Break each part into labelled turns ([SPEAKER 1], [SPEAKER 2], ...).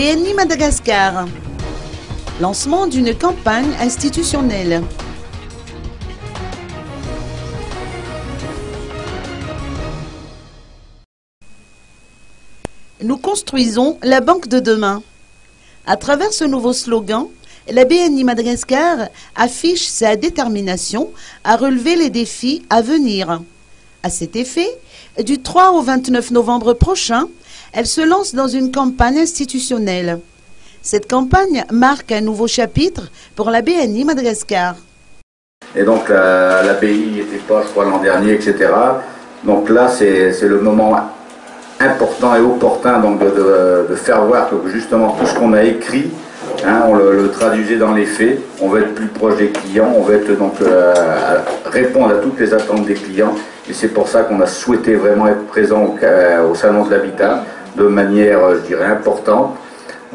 [SPEAKER 1] BNI Madagascar. Lancement d'une campagne institutionnelle. Nous construisons la banque de demain. À travers ce nouveau slogan, la BNI Madagascar affiche sa détermination à relever les défis à venir. À cet effet, du 3 au 29 novembre prochain, elle se lance dans une campagne institutionnelle. Cette campagne marque un nouveau chapitre pour la BNI Madagascar.
[SPEAKER 2] Et donc la, la n'était pas, je crois, l'an dernier, etc. Donc là, c'est le moment important et opportun de, faire voir que justement tout ce qu'on a écrit, hein, on le, traduisait dans les faits, on veut être plus proche des clients, on veut être, donc, euh, répondre à toutes les attentes des clients. Et c'est pour ça qu'on a souhaité vraiment être présent au, euh, au Salon de l'Habitat de manière, je dirais, importante.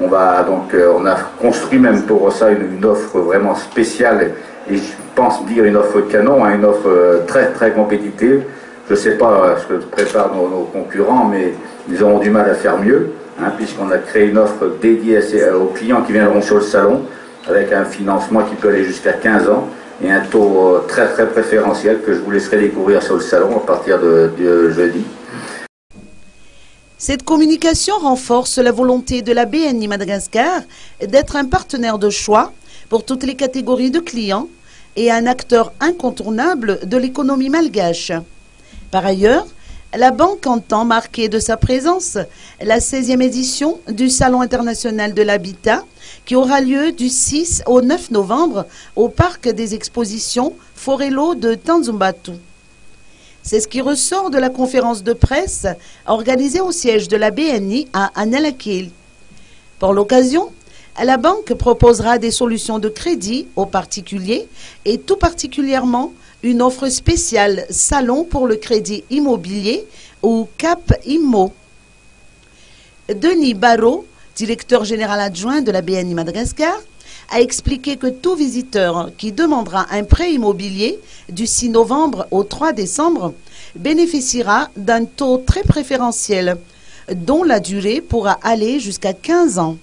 [SPEAKER 2] On, va, donc, euh, on a construit même pour ça une, offre vraiment spéciale et je pense dire une offre canon, hein, une offre très très compétitive. Je ne sais pas ce que préparent nos, concurrents, mais ils auront du mal à faire mieux, hein, puisqu'on a créé une offre dédiée aux clients qui viendront sur le salon, avec un financement qui peut aller jusqu'à 15 ans et un taux très très préférentiel que je vous laisserai découvrir sur le salon à partir de, de jeudi.
[SPEAKER 1] Cette communication renforce la volonté de la BNI Madagascar d'être un partenaire de choix pour toutes les catégories de clients et un acteur incontournable de l'économie malgache. Par ailleurs, la banque entend marquer de sa présence la 16e édition du Salon international de l'habitat qui aura lieu du 6 au 9 novembre au parc des expositions Forello de Tanzumbatu. C'est ce qui ressort de la conférence de presse organisée au siège de la BNI à Anelakil. Pour l'occasion, la banque proposera des solutions de crédit aux particuliers et tout particulièrement une offre spéciale Salon pour le crédit immobilier ou CAP IMO. Denis Barrault, directeur général adjoint de la BNI Madagascar, a expliqué que tout visiteur qui demandera un prêt immobilier du 6 novembre au 3 décembre bénéficiera d'un taux très préférentiel, dont la durée pourra aller jusqu'à 15 ans.